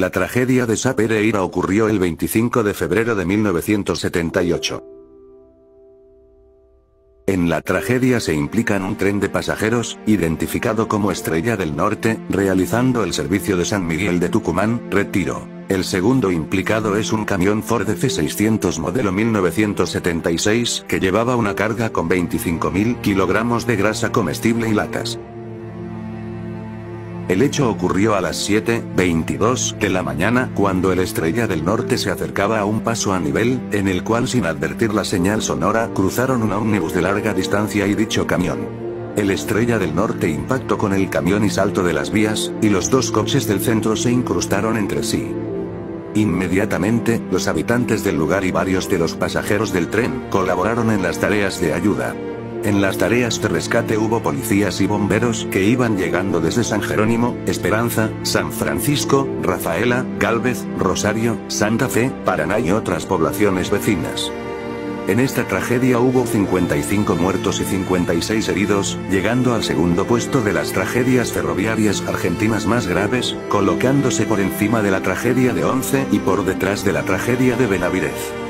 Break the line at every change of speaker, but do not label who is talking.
La tragedia de Sa Pereira ocurrió el 25 de febrero de 1978. En la tragedia se implican un tren de pasajeros, identificado como Estrella del Norte, realizando el servicio de San Miguel de Tucumán, Retiro. El segundo implicado es un camión Ford F600 modelo 1976 que llevaba una carga con 25.000 kilogramos de grasa comestible y latas. El hecho ocurrió a las 7.22 de la mañana cuando el Estrella del Norte se acercaba a un paso a nivel, en el cual sin advertir la señal sonora cruzaron un ómnibus de larga distancia y dicho camión. El Estrella del Norte impactó con el camión y salto de las vías, y los dos coches del centro se incrustaron entre sí. Inmediatamente, los habitantes del lugar y varios de los pasajeros del tren colaboraron en las tareas de ayuda. En las tareas de rescate hubo policías y bomberos que iban llegando desde San Jerónimo, Esperanza, San Francisco, Rafaela, Galvez, Rosario, Santa Fe, Paraná y otras poblaciones vecinas. En esta tragedia hubo 55 muertos y 56 heridos, llegando al segundo puesto de las tragedias ferroviarias argentinas más graves, colocándose por encima de la tragedia de Once y por detrás de la tragedia de Benavidez.